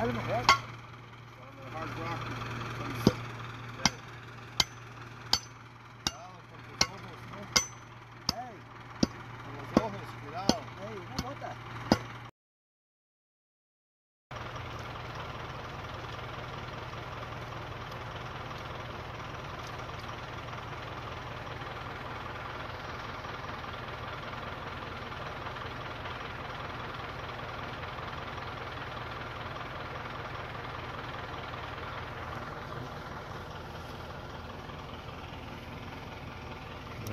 Dale, mujer. Hard rock.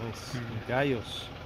Nice. Gallos.